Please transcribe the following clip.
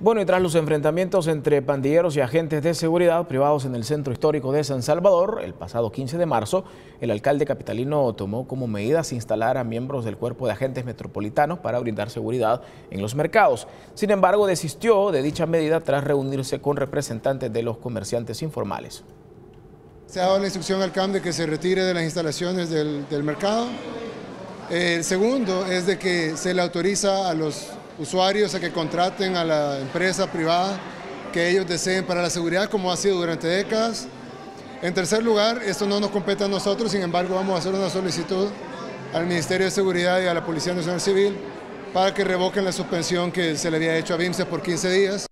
Bueno, y tras los enfrentamientos entre pandilleros y agentes de seguridad privados en el centro histórico de San Salvador, el pasado 15 de marzo, el alcalde capitalino tomó como medidas instalar a miembros del cuerpo de agentes metropolitanos para brindar seguridad en los mercados. Sin embargo, desistió de dicha medida tras reunirse con representantes de los comerciantes informales. Se ha dado la instrucción al CAM de que se retire de las instalaciones del, del mercado. El segundo es de que se le autoriza a los usuarios a que contraten a la empresa privada que ellos deseen para la seguridad, como ha sido durante décadas. En tercer lugar, esto no nos compete a nosotros, sin embargo vamos a hacer una solicitud al Ministerio de Seguridad y a la Policía Nacional Civil para que revoquen la suspensión que se le había hecho a BIMSE por 15 días.